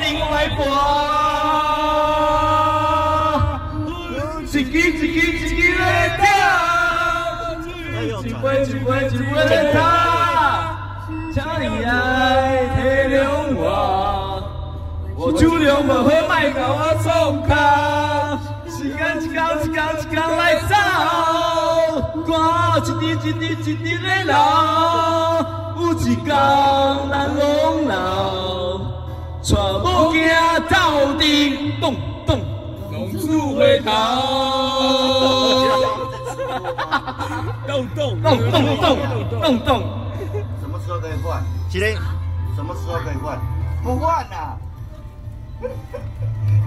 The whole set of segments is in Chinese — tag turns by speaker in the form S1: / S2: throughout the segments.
S1: 顶来博，一支一支一支来跳，一杯一杯一杯来打，请你爱体谅我，我酒量不好，莫甲我创空，时间一天一天一天来走，汗一滴一滴一滴来流。有一天带某囝斗阵，咚咚，龙珠回头，咚咚咚咚咚咚咚。
S2: 什么时候可以换？
S3: 今天
S2: 什么时候可以换？不换呐！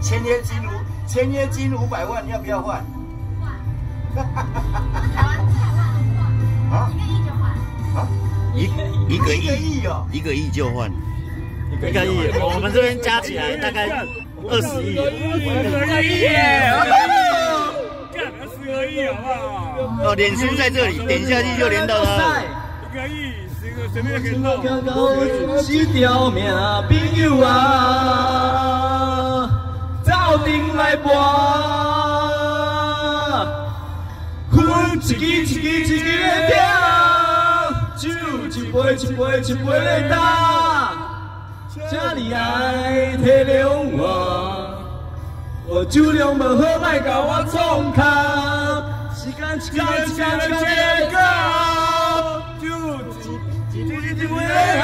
S2: 签约金五，签约金五百万，要不要换？啊？
S3: 啊？一一个
S2: 亿哦，
S3: 一个亿就换，一个亿，我们这边加起来大概二十亿，
S1: 二十亿耶！
S4: 干二十个亿好不好？
S3: 哦，脸书在这里，点下去就连到了。
S4: 一个亿，十个随便可以。
S1: 是条命朋友啊，早定来搏，分一支一支一支来跳。酒一杯一杯一杯来打，请你爱体谅我，我酒量不好，莫甲我创空。时间一天一天一天过，酒一一一杯来喝，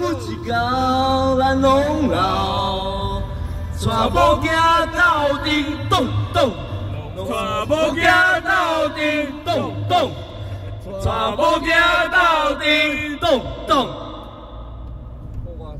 S1: 有一天咱拢老，带某囝斗阵咚咚，带某囝斗阵咚咚。查某囝